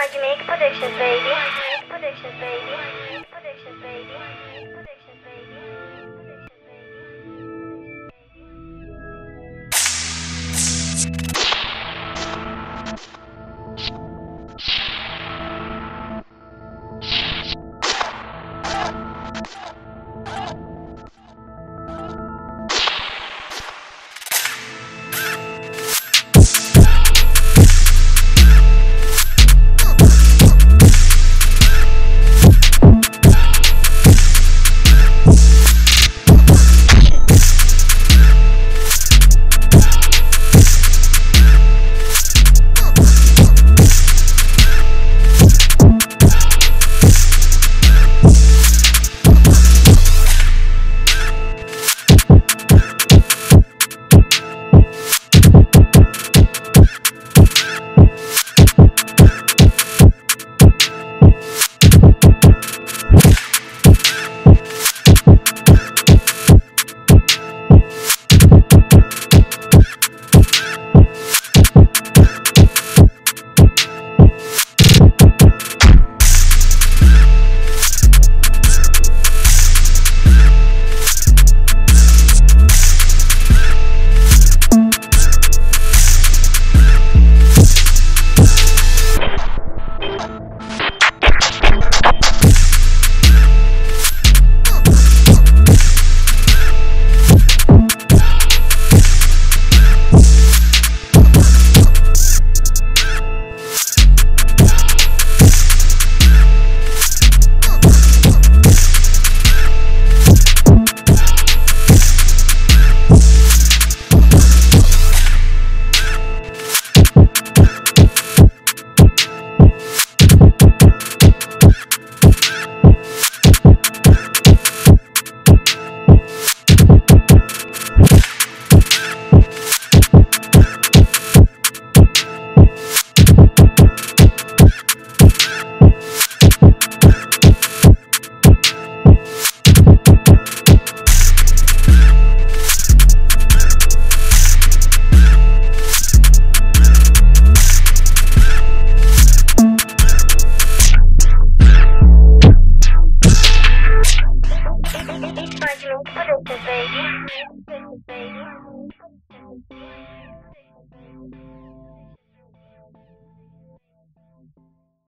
Make predictions, baby. Predictions, baby. Make predictions, baby. Predictions, baby. Predictions, baby. What a baby.